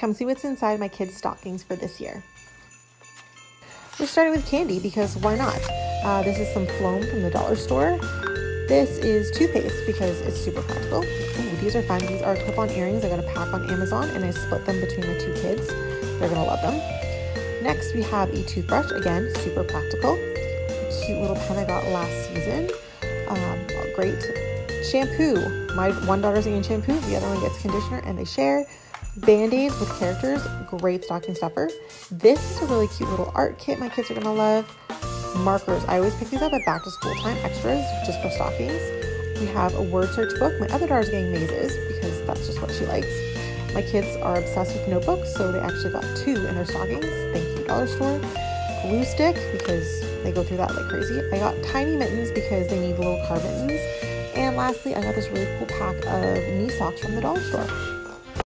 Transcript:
come see what's inside my kids' stockings for this year. We're starting with candy because why not? Uh, this is some Floam from the dollar store. This is toothpaste because it's super practical. Ooh, these are fun. These are clip-on earrings. I got a pack on Amazon and I split them between my two kids. They're gonna love them. Next, we have a toothbrush. Again, super practical. A cute little pen I got last season. Um, great shampoo. My one daughter's getting shampoo, the other one gets conditioner, and they share. Band-aids with characters, great stocking stuffer. This is a really cute little art kit my kids are gonna love. Markers, I always pick these up at back to school time, extras just for stockings. We have a word search book. My other daughter's getting mazes because that's just what she likes. My kids are obsessed with notebooks, so they actually got two in their stockings. Thank you, dollar store. Glue stick because they go through that like crazy. I got tiny mittens because they need little car mittens. And lastly, I got this really cool pack of knee socks from the dollar store.